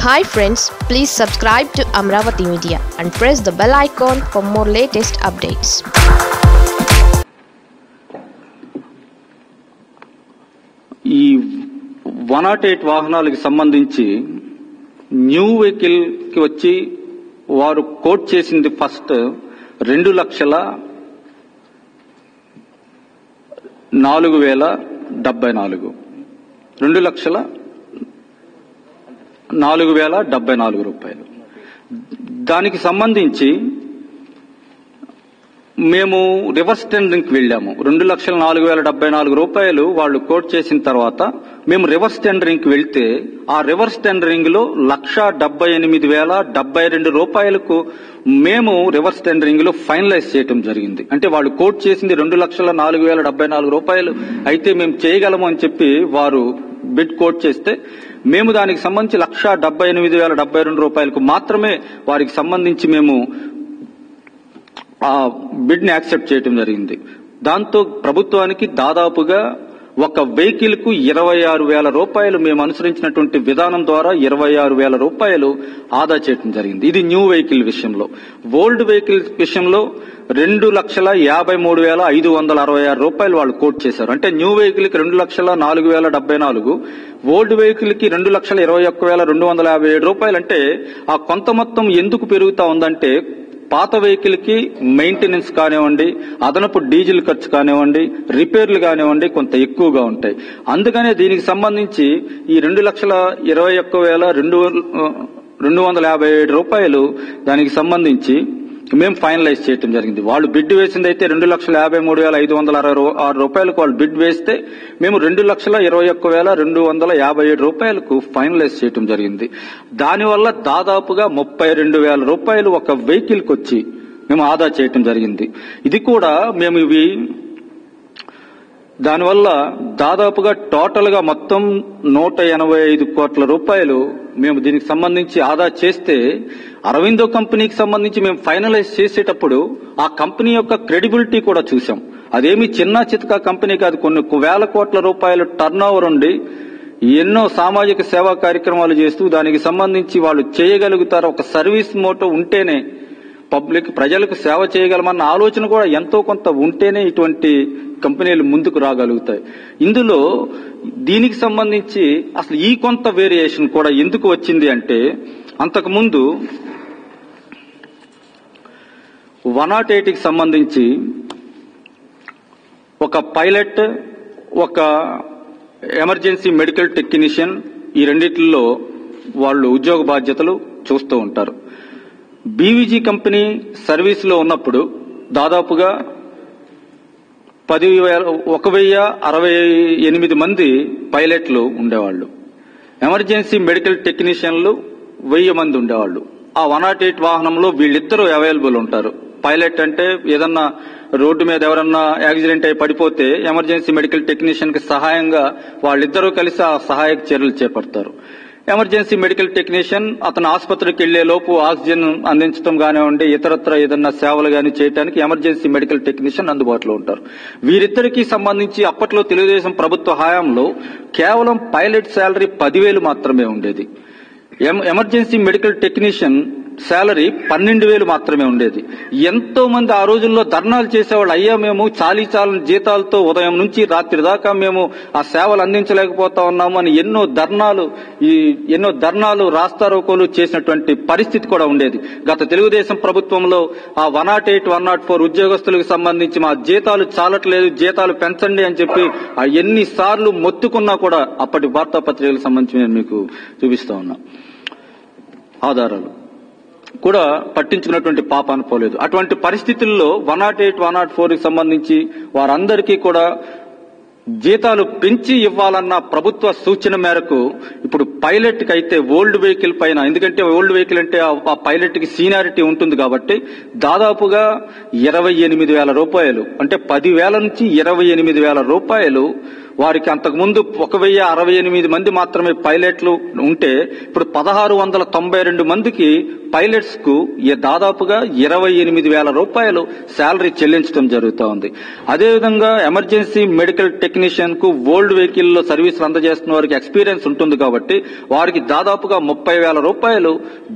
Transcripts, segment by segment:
Hi friends please subscribe to Amaravati media and press the bell icon for more latest updates ఈ one not eight వాహనాలకు సంబంధించి new వెహికల్కి వచ్చి వారు coat చేసింది ఫస్ట్ రెండు లక్షల నాలుగు వేల డెబ్బై నాలుగు. రెండు లక్షల నాలుగు వేల డెబ్బై నాలుగు రూపాయలు. దానికి సంబంధించి మేము రివర్స్ టెండరింగ్కి వెళ్ళాము. రెండు లక్షల నాలుగు వేల డెబ్బై నాలుగు రూపాయలు వాళ్ళు కోట్ చేసిన తర్వాత మేము రివర్స్ టెండరింగ్కి వెళ్తే ఆ రివర్స్ టెండరింగ్లో లక్ష డెబ్బై ఎనిమిది వేల డెబ్బై రెండు రూపాయలకు మేము రివర్స్ టెండరింగ్లో ఫైనలైజ్ చేయడం జరిగింది. అంటే వాళ్ళు కోట్ చేసింది రెండు లక్షల నాలుగు వేల డెబ్బై నాలుగు రూపాయలు. అయితే మేము చేయగలము అని చెప్పి వారు బిడ్ కోట్ చేస్తే మేము దానికి సంబంధించి లక్ష డెబ్బై ఎనిమిది వేల డెబ్బై రెండు రూపాయలకు మాత్రమే వారికి సంబంధించి మేము ఆ యాక్సెప్ట్ చేయడం జరిగింది. దాంతో ప్రభుత్వానికి దాదాపుగా ఒక వెహికల్కు ఇరవై ఆరు వేల రూపాయలు మేము అనుసరించినటువంటి విధానం ద్వారా ఇరవై ఆరు వేల రూపాయలు ఆదా చేయడం జరిగింది. ఇది న్యూ వెహికల్ విషయంలో. ఓల్డ్ వెహికల్ విషయంలో రెండు లక్షల యాభై మూడు వేల ఐదు వందల అరవై ఆరు రూపాయలు వాళ్ళు కోట్ చేశారు. అంటే న్యూ వెహికల్కి రెండు లక్షల నాలుగు వేల డెబ్బై నాలుగు ఓల్డ్ వెహికల్కి రెండు లక్షల ఇరవై ఒక్క వేల రెండు వందల యాభై ఏడు రూపాయలు. అంటే ఆ కొంత మొత్తం ఎందుకు పెరుగుతా ఉందంటే పాత వెహికల్కి మెయింటెనెన్స్ కానివ్వండి అదనపు డీజిల్ ఖర్చు కానివ్వండి రిపేర్లు కానివ్వండి కొంత ఎక్కువగా ఉంటాయి. అందుకనే దీనికి సంబంధించి ఈ రెండు లక్షల ఇరవై ఒక్క వేల రెండు రెండు వందల యాభై ఏడు రూపాయలు దానికి సంబంధించి మేము ఫైనలైజ్ చేయడం జరిగింది. వాళ్ళు బిడ్ వేసింది అయితే రెండు లక్షల యాభై మూడు వేల ఐదు వందల అరవై ఆరు రూపాయలకు వాళ్ళు బిడ్ వేస్తే మేము రెండు లక్షల ఇరవై ఒక్క వేల రెండు వందల యాభై ఏడు రూపాయలకు ఫైనలైజ్ చేయడం జరిగింది. దానివల్ల దాదాపుగా ముప్పై రెండు వేల రూపాయలు ఒక వెహికల్కి వచ్చి మేము ఆదా చేయటం జరిగింది. ఇది కూడా మేము ఇవి దానివల్ల దాదాపుగా టోటల్గా మొత్తం నూట ఎనభై ఐదు కోట్ల రూపాయలు మేము దీనికి సంబంధించి ఆదా చేస్తే అరవిందో కంపెనీకి సంబంధించి మేము ఫైనలైజ్ చేసేటప్పుడు ఆ కంపెనీ యొక్క క్రెడిబిలిటీ కూడా చూసాం అదేమి చిన్న చితక కంపెనీ కాదు కొన్ని వేల కోట్ల రూపాయలు టర్న్ ఓవర్ ఉండి ఎన్నో సామాజిక సేవా కార్యక్రమాలు చేస్తూ దానికి సంబంధించి వాళ్ళు చేయగలుగుతారు. ఒక సర్వీస్ మోటో ఉంటేనే పబ్లిక్ ప్రజలకు సేవ చేయగలమన్న ఆలోచన కూడా ఎంతో కొంత ఉంటేనే ఇటువంటి కంపెనీలు ముందుకు రాగలుగుతాయి. ఇందులో దీనికి సంబంధించి అసలు ఈ కొంత వేరియేషన్ కూడా ఎందుకు వచ్చింది అంటే అంతకుముందు వన్ నాట్ ఎయిట్కి సంబంధించి ఒక పైలట్ ఒక ఎమర్జెన్సీ మెడికల్ టెక్నీషియన్ ఈ రెండిట్లో వాళ్ళు ఉద్యోగ బాధ్యతలు చూస్తూ ఉంటారు. బీవీజీ కంపెనీ సర్వీస్లో ఉన్నప్పుడు దాదాపుగా పది వేల ఒక వెయ్యి అరవై ఎనిమిది మంది పైలట్లు ఉండేవాళ్ళు. ఎమర్జెన్సీ మెడికల్ టెక్నీషియన్లు వెయ్యి మంది ఉండేవాళ్ళు. ఆ వన్ నాట్ ఎయిట్ వాహనంలో వీళ్ళిద్దరూ అవైలబుల్ ఉంటారు. పైలట్ అంటే ఏదన్నా రోడ్డు మీద ఎవరన్నా యాక్సిడెంట్ అయి పడిపోతే ఎమర్జెన్సీ మెడికల్ టెక్నీషియన్కి సహాయంగా వాళ్ళిద్దరూ కలిసి ఆ సహాయక చర్యలు చేపడతారు. ఎమర్జెన్సీ మెడికల్ టెక్నీషియన్ అతను ఆసుపత్రికి వెళ్ళే లోపు ఆక్సిజన్ అందించడం కానివ్వండి ఇతరత్ర ఏదన్నా సేవలు గాని చేయడానికి ఎమర్జెన్సీ మెడికల్ టెక్నీషియన్ అందుబాటులో ఉంటారు. వీరిద్దరికీ సంబంధించి అప్పట్లో తెలుగుదేశం ప్రభుత్వ హయాంలో కేవలం పైలట్ శాలరీ పదివేలు మాత్రమే ఉండేది. ఎమర్జెన్సీ మెడికల్ టెక్నీషియన్ శాలరీ పన్నెండు వేలు మాత్రమే ఉండేది. ఎంతో మంది ఆ రోజుల్లో ధర్నాలు చేసేవాళ్ళు అయ్యా మేము చాలీ చాలని జీతాలతో ఉదయం నుంచి రాత్రి దాకా మేము ఆ సేవలు అందించలేకపోతా ఉన్నాము అని ఎన్నో ధర్నాలు ఈ ఎన్నో ధర్నాలు రాస్తారోకోలు చేసినటువంటి పరిస్థితి కూడా ఉండేది. గత తెలుగుదేశం ప్రభుత్వంలో ఆ one naught eight one naught four ఉద్యోగస్తులకు సంబంధించి మా జీతాలు చాలట్లేదు జీతాలు పెంచండి అని చెప్పి ఆ ఎన్ని సార్లు మొత్తుకున్నా కూడా అప్పటి వార్తాపత్రికలకు సంబంధించి నేను మీకు చూపిస్తా ఉన్నా. ఆధారాలు. కూడా పట్టించుకున్నటువంటి పాప అనుకోలేదు. అటువంటి పరిస్థితుల్లో one naught eight one naught ఫోర్కి సంబంధించి వారందరికీ కూడా జీతాలు పెంచి ఇవ్వాలన్న ప్రభుత్వ సూచన మేరకు ఇప్పుడు పైలట్కి అయితే ఓల్డ్ వెహికల్ పైన ఎందుకంటే ఓల్డ్ వెహికల్ అంటే ఆ- పైలట్కి సీనియారిటీ ఉంటుంది కాబట్టి దాదాపుగా ఇరవై ఎనిమిది వేల రూపాయలు అంటే పది వేల నుంచి ఇరవై ఎనిమిది వేల రూపాయలు వారికి అంతకుముందు ఒక వెయ్యి అరవై ఎనిమిది మంది మాత్రమే పైలట్లు ఉంటే ఇప్పుడు పదహారు వందల తొంభై రెండు మందికి పైలట్స్కు దాదాపుగా ఇరవై ఎనిమిది వేల రూపాయలు శాలరీ చెల్లించడం జరుగుతూ ఉంది అదేవిధంగా ఎమర్జెన్సీ మెడికల్ టెక్నీషియన్కు ఓల్డ్ వెహికల్లో సర్వీసులు అందజేస్తున్న వారికి ఎక్స్పీరియన్స్ ఉంటుంది కాబట్టి వారికి దాదాపుగా ముప్పై వేల రూపాయలు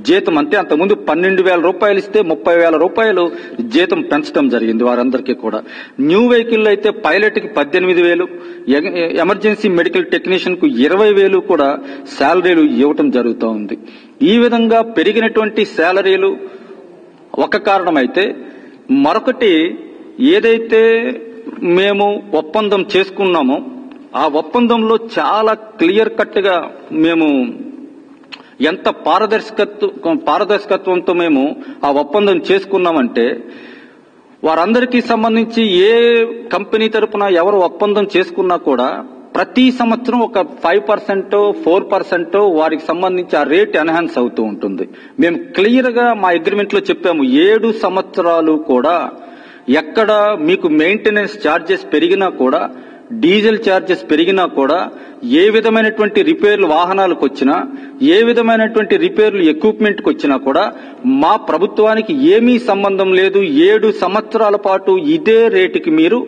జీతం అంటే అంతకుముందు పన్నెండు వేల రూపాయలు ఇస్తే ముప్పై వేల రూపాయలు జీతం పెంచడం జరిగింది వారందరికీ కూడా. న్యూ వెహికల్ అయితే పైలట్కి పద్దెనిమిది వేలు ఎమర్జెన్సీ మెడికల్ టెక్నీషియన్కు ఇరవై వేలు కూడా శాలరీలు ఇవ్వటం జరుగుతూ ఉంది. ఈ విధంగా పెరిగినటువంటి శాలరీలు ఒక కారణమైతే మరొకటి ఏదైతే మేము ఒప్పందం చేసుకున్నామో ఆ ఒప్పందంలో చాలా క్లియర్ కట్గా మేము ఎంత పారదర్శకత్వం పారదర్శకత్వంతో మేము ఆ ఒప్పందం చేసుకున్నామంటే వారందరికీ సంబంధించి ఏ కంపెనీ తరపున ఎవరు ఒప్పందం చేసుకున్నా కూడా ప్రతి సంవత్సరం ఒక ఫైవ్ పర్సెంట్ ఫోర్ పర్సెంట్ వారికి సంబంధించి ఆ రేట్ ఎన్హాన్స్ అవుతూ ఉంటుంది. మేము క్లియర్గా మా అగ్రిమెంట్లో చెప్పాము ఏడు సంవత్సరాలు కూడా ఎక్కడ మీకు మెయింటెనెన్స్ ఛార్జెస్ పెరిగినా కూడా డీజిల్ ఛార్జెస్ పెరిగినా కూడా ఏ విధమైనటువంటి రిపేర్లు వాహనాలకు వచ్చినా ఏ విధమైనటువంటి రిపేర్లు ఎక్విప్మెంట్కు వచ్చినా కూడా మా ప్రభుత్వానికి ఏమీ సంబంధం లేదు. ఏడు సంవత్సరాల పాటు ఇదే రేటుకి మీరు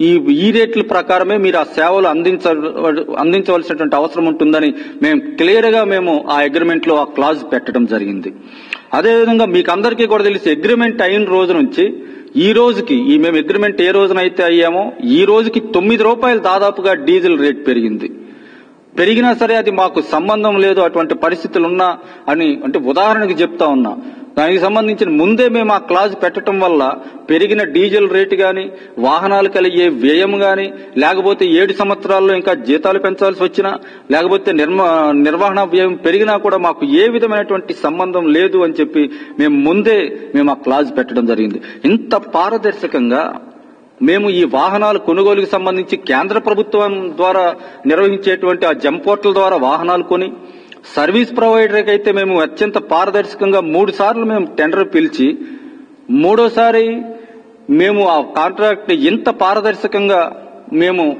ఈ ఈ రేట్ల ప్రకారమే మీరు ఆ సేవలు అందించ అందించవలసినటువంటి అవసరం ఉంటుందని మేము క్లియర్గా మేము ఆ అగ్రిమెంట్లో ఆ క్లాజ్ పెట్టడం జరిగింది. అదేవిధంగా మీకు అందరికీ కూడా తెలిసి అగ్రిమెంట్ అయిన రోజు నుంచి ఈ రోజుకి ఈ మేము అగ్రిమెంట్ ఏ రోజునైతే అయ్యామో ఈ రోజుకి తొమ్మిది రూపాయలు దాదాపుగా డీజిల్ రేట్ పెరిగింది. పెరిగినా సరే అది మాకు సంబంధం లేదు అటువంటి పరిస్థితులు ఉన్నా అని అంటే ఉదాహరణకి చెప్తా ఉన్నా. దానికి సంబంధించిన ముందే మేము ఆ క్లాజ్ పెట్టడం వల్ల పెరిగిన డీజిల్ రేటు గాని వాహనాలు కలిగే వ్యయం గాని లేకపోతే ఏడు సంవత్సరాల్లో ఇంకా జీతాలు పెంచాల్సి వచ్చినా లేకపోతే నిర్వహణ వ్యయం పెరిగినా కూడా మాకు ఏ విధమైనటువంటి సంబంధం లేదు అని చెప్పి మేము ముందే మేము ఆ క్లాజ్ పెట్టడం జరిగింది. ఇంత పారదర్శకంగా మేము ఈ వాహనాల కొనుగోలుకు సంబంధించి కేంద్ర ప్రభుత్వం ద్వారా నిర్వహించేటువంటి ఆ జంప్ ద్వారా వాహనాలు కొని సర్వీస్ ప్రొవైడర్కి అయితే మేము అత్యంత పారదర్శకంగా మూడు సార్లు మేము టెండర్ పిలిచి మూడోసారి మేము ఆ కాంట్రాక్ట్ ఇంత పారదర్శకంగా మేము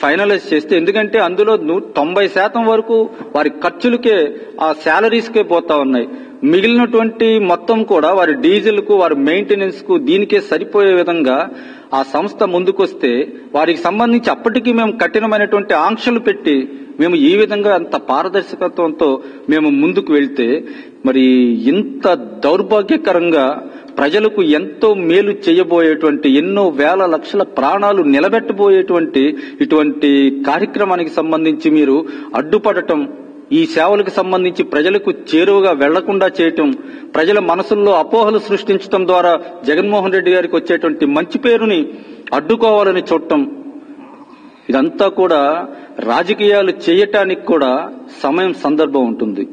ఫైనలైజ్ చేస్తే ఎందుకంటే అందులో తొంభై శాతం వరకు వారి ఖర్చులకే ఆ శాలరీస్కే పోతా ఉన్నాయి. మిగిలినటువంటి మొత్తం కూడా వారి డీజిల్కు వారి మెయింటెనెన్స్కు దీనికే సరిపోయే విధంగా ఆ సంస్థ ముందుకొస్తే వారికి సంబంధించి అప్పటికీ మేము కఠినమైనటువంటి ఆంక్షలు పెట్టి మేము ఈ విధంగా అంత పారదర్శకత్వంతో మేము ముందుకు వెళ్తే మరి ఇంత దౌర్భాగ్యకరంగా ప్రజలకు ఎంతో మేలు చేయబోయేటువంటి ఎన్నో వేల లక్షల ప్రాణాలు నిలబెట్టబోయేటువంటి ఇటువంటి కార్యక్రమానికి సంబంధించి మీరు అడ్డుపడటం ఈ సేవలకు సంబంధించి ప్రజలకు చేరువగా వెళ్ళకుండా చేయటం ప్రజల మనసుల్లో అపోహలు సృష్టించడం ద్వారా జగన్మోహన్ రెడ్డి గారికి వచ్చేటువంటి మంచి పేరుని అడ్డుకోవాలని చూడటం ఇదంతా కూడా రాజకీయాలు చేయటానికి కూడా సమయం సందర్భం ఉంటుంది.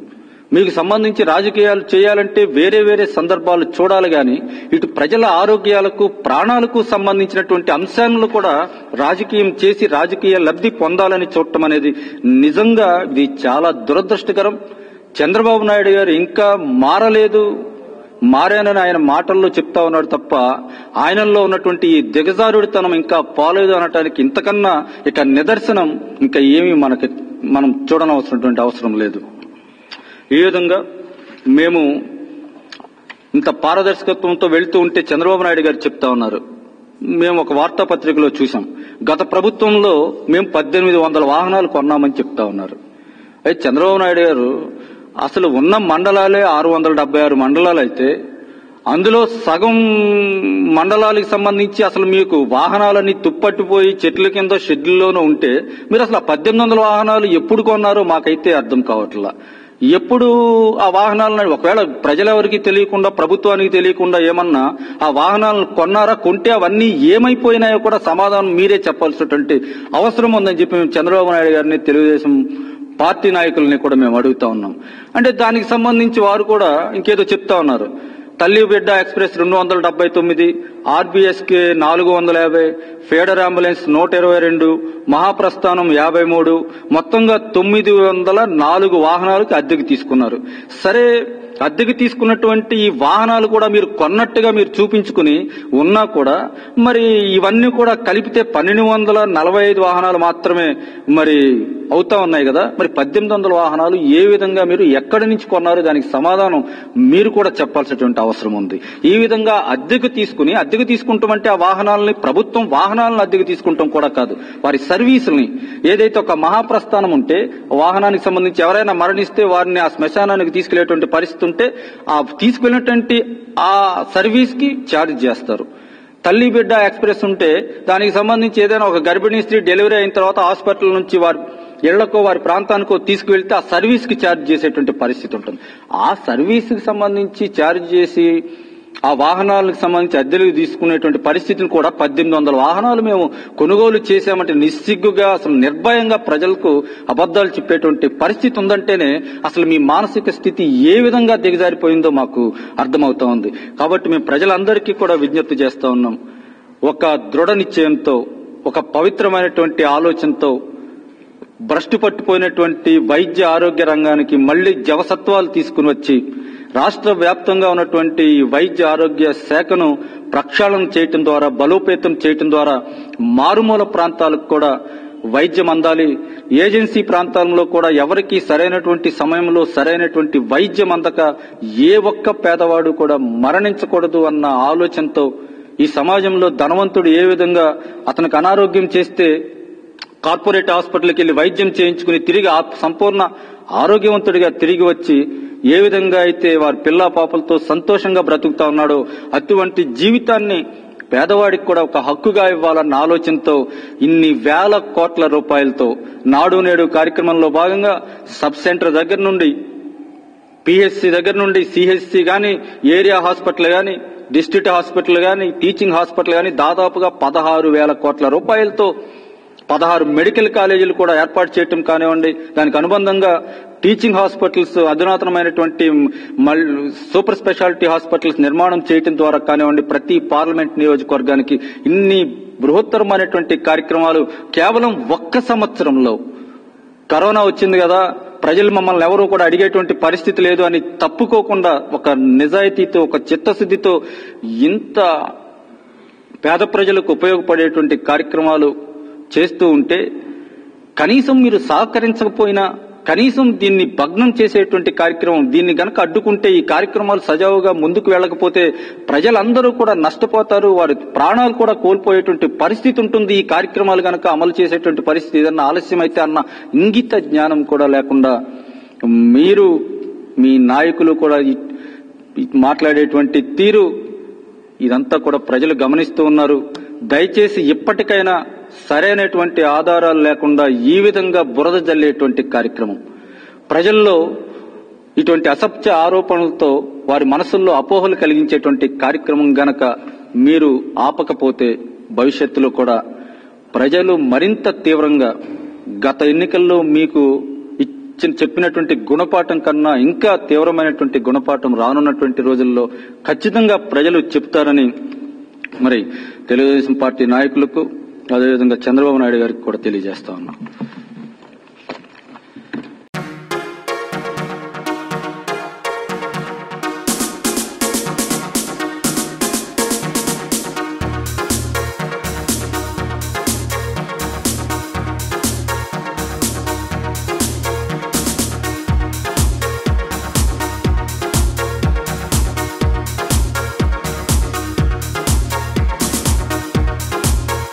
మీకు సంబంధించి రాజకీయాలు చేయాలంటే వేరే వేరే సందర్భాలు చూడాలి కానీ ఇటు ప్రజల ఆరోగ్యాలకు ప్రాణాలకు సంబంధించినటువంటి అంశాలను కూడా రాజకీయం చేసి రాజకీయ లబ్ధి పొందాలని చూడటం అనేది నిజంగా ఇది చాలా దురదృష్టకరం. చంద్రబాబు నాయుడు గారు ఇంకా మారలేదు. మారానని ఆయన మాటల్లో చెప్తా ఉన్నాడు తప్ప ఆయనలో ఉన్నటువంటి ఈ దిగజారుడితనం ఇంకా పోలేదు అనటానికి ఇంతకన్నా ఇక నిదర్శనం ఇంకా ఏమీ మనకి మనం చూడనవసరటువంటి అవసరం లేదు. ఈ విధంగా మేము ఇంత పారదర్శకత్వంతో వెళ్తూ ఉంటే చంద్రబాబు నాయుడు గారు చెప్తా ఉన్నారు. మేము ఒక వార్తాపత్రికలో చూసాం గత ప్రభుత్వంలో మేము పద్దెనిమిది వందల వాహనాలు కొన్నామని చెప్తా ఉన్నారు. అయితే చంద్రబాబు నాయుడు గారు అసలు ఉన్న మండలాలే ఆరు వందల డెబ్బై ఆరు మండలాలు అయితే అందులో సగం మండలాలకు సంబంధించి అసలు మీకు వాహనాలన్నీ తుప్పట్టిపోయి చెట్ల కింద షెడ్యూల్లోనూ ఉంటే మీరు అసలు ఆ పద్దెనిమిది వందల వాహనాలు ఎప్పుడు కొన్నారో మాకైతే అర్థం కావట్లా. ఎప్పుడు ఆ వాహనాలను ఒకవేళ ప్రజలెవరికి తెలియకుండా ప్రభుత్వానికి తెలియకుండా ఏమన్నా ఆ వాహనాలను కొన్నారా కొంటే అవన్నీ ఏమైపోయినాయో కూడా సమాధానం మీరే చెప్పాల్సినటువంటి అవసరం ఉందని చెప్పి మేము చంద్రబాబు నాయుడు గారిని తెలుగుదేశం పార్టీ నాయకులని కూడా మేము అడుగుతా ఉన్నాం. అంటే దానికి సంబంధించి వారు కూడా ఇంకేదో చెప్తా ఉన్నారు. తల్లి బిడ్డ ఎక్స్ప్రెస్ రెండు వందల డెబ్బై తొమ్మిది ఆర్బీఎస్కే నాలుగు వందల యాభై ఫేడర్ అంబులెన్స్ నూట ఇరవై రెండు మహాప్రస్థానం యాభై మూడు మొత్తంగా తొమ్మిది వందల నాలుగు వాహనాలకు అద్దెకు తీసుకున్నారు. సరే అద్దెకి తీసుకున్నటువంటి ఈ వాహనాలు కూడా మీరు కొన్నట్టుగా మీరు చూపించుకుని ఉన్నా కూడా మరి ఇవన్నీ కూడా కలిపితే పన్నెండు వందల నలభై ఐదు వాహనాలు మాత్రమే మరి అవుతా ఉన్నాయి కదా. మరి పద్దెనిమిది వందల వాహనాలు ఏ విధంగా మీరు ఎక్కడి నుంచి కొన్నారు? దానికి సమాధానం మీరు కూడా చెప్పాల్సినటువంటి అవసరం ఉంది. ఈ విధంగా అద్దెకు తీసుకుని అద్దెకు తీసుకుంటామంటే ఆ వాహనాలని ప్రభుత్వం వాహనాలను అద్దెకు తీసుకుంటాం కూడా కాదు. వారి సర్వీసుల్ని ఏదైతే ఒక మహాప్రస్థానం ఉంటే వాహనానికి సంబంధించి ఎవరైనా మరణిస్తే వారిని ఆ శ్మశానానికి తీసుకెళ్ళేటువంటి పరిస్థితి చేస్తుంటే ఆ తీసుకెళ్ళినటువంటి ఆ సర్వీస్కి ఛార్జ్ చేస్తారు. తల్లి బిడ్డ ఎక్స్ప్రెస్ ఉంటే దానికి సంబంధించి ఏదైనా ఒక గర్భిణీ స్త్రీ డెలివరీ అయిన తర్వాత హాస్పిటల్ నుంచి వారి ఇళ్ళకో వారి ప్రాంతానికో తీసుకువెళ్తే ఆ సర్వీస్కి ఛార్జ్ చేసేటువంటి పరిస్థితి ఉంటుంది. ఆ సర్వీస్కి సంబంధించి ఛార్జ్ చేసి ఆ వాహనాలకు సంబంధించి అద్దెలు తీసుకునేటువంటి పరిస్థితిని కూడా పద్దెనిమిది వందల వాహనాలు మేము కొనుగోలు చేశామంటే నిస్సిగ్గుగా అసలు నిర్భయంగా ప్రజలకు అబద్దాలు చెప్పేటువంటి పరిస్థితి ఉందంటేనే అసలు మీ మానసిక స్థితి ఏ విధంగా దిగజారిపోయిందో మాకు అర్థమవుతా ఉంది. కాబట్టి మేము ప్రజలందరికీ కూడా విజ్ఞప్తి చేస్తా ఉన్నాం. ఒక దృఢ నిశ్చయంతో ఒక పవిత్రమైనటువంటి ఆలోచనతో భ్రష్టు పట్టిపోయినటువంటి వైద్య ఆరోగ్య రంగానికి మళ్ళీ జవసత్వాలు తీసుకుని వచ్చి రాష్ట్ర వ్యాప్తంగా ఉన్నటువంటి ఈ వైద్య ఆరోగ్య శాఖను ప్రక్షాళన చేయటం ద్వారా బలోపేతం చేయటం ద్వారా మారుమూల ప్రాంతాలకు కూడా వైద్యం అందాలి. ఏజెన్సీ ప్రాంతాలలో కూడా ఎవరికి సరైనటువంటి సమయంలో సరైనటువంటి వైద్యం అందక ఏ ఒక్క పేదవాడు కూడా మరణించకూడదు అన్న ఆలోచనతో ఈ సమాజంలో ధనవంతుడు ఏ విధంగా అతనికి అనారోగ్యం చేస్తే కార్పొరేట్ హాస్పిటల్కి వెళ్ళి వైద్యం చేయించుకుని తిరిగి సంపూర్ణ ఆరోగ్యవంతుడిగా తిరిగి వచ్చి ఏ విధంగా అయితే వారి పిల్ల పాపలతో సంతోషంగా బ్రతుకుతా ఉన్నాడో అటువంటి జీవితాన్ని పేదవాడికి కూడా ఒక హక్కుగా ఇవ్వాలన్న ఆలోచనతో ఇన్ని వేల కోట్ల రూపాయలతో నాడు నేడు కార్యక్రమంలో భాగంగా సబ్ సెంటర్ దగ్గర నుండి పిహెచ్సి దగ్గర నుండి సిహెచ్సి గాని ఏరియా హాస్పిటల్ గాని డిస్ట్రిక్ట్ హాస్పిటల్ గాని టీచింగ్ హాస్పిటల్ గాని దాదాపుగా పదహారు వేల కోట్ల రూపాయలతో పదహారు మెడికల్ కాలేజీలు కూడా ఏర్పాటు చేయటం కానివ్వండి దానికి అనుబంధంగా టీచింగ్ హాస్పిటల్స్ అధునాతనమైనటువంటి మల్- సూపర్ స్పెషాలిటీ హాస్పిటల్స్ నిర్మాణం చేయటం ద్వారా కానివ్వండి ప్రతి పార్లమెంట్ నియోజకవర్గానికి ఇన్ని బృహత్తరమైనటువంటి కార్యక్రమాలు కేవలం ఒక్క సంవత్సరంలో. కరోనా వచ్చింది కదా ప్రజలు మమ్మల్ని ఎవరూ కూడా అడిగేటువంటి పరిస్థితి లేదు అని తప్పుకోకుండా ఒక నిజాయితీతో ఒక చిత్తశుద్ధితో ఇంత పేద ప్రజలకు ఉపయోగపడేటువంటి కార్యక్రమాలు చేస్తూ ఉంటే కనీసం మీరు సహకరించకపోయినా కనీసం దీన్ని భగ్నం చేసేటువంటి కార్యక్రమం దీన్ని గనక అడ్డుకుంటే ఈ కార్యక్రమాలు సజావుగా ముందుకు వెళ్ళకపోతే ప్రజలందరూ కూడా నష్టపోతారు వారి ప్రాణాలు కూడా కోల్పోయేటువంటి పరిస్థితి ఉంటుంది. ఈ కార్యక్రమాలు గనక అమలు చేసేటువంటి పరిస్థితి ఏదన్నా ఆలస్యం అయితే అన్న ఇంగిత జ్ఞానం కూడా లేకుండా మీరు మీ నాయకులు కూడా మాట్లాడేటువంటి తీరు ఇదంతా కూడా ప్రజలు గమనిస్తూ ఉన్నారు. దయచేసి ఇప్పటికైనా సరైనటువంటి ఆధారాలు లేకుండా ఈ విధంగా బురద జల్లేటువంటి కార్యక్రమం. ప్రజల్లో ఇటువంటి అసత్య ఆరోపణలతో వారి మనసుల్లో అపోహలు కలిగించేటువంటి కార్యక్రమం గనక మీరు ఆపకపోతే భవిష్యత్తులో కూడా ప్రజలు మరింత తీవ్రంగా గత ఎన్నికల్లో మీకు ఇచ్చిన చెప్పినటువంటి గుణపాఠం కన్నా ఇంకా తీవ్రమైనటువంటి గుణపాఠం రానున్నటువంటి రోజుల్లో ఖచ్చితంగా ప్రజలు చెప్తారని మరి తెలుగుదేశం పార్టీ నాయకులకు అదేవిధంగా చంద్రబాబు నాయుడు గారికి కూడా తెలియజేస్తా ఉన్నాం.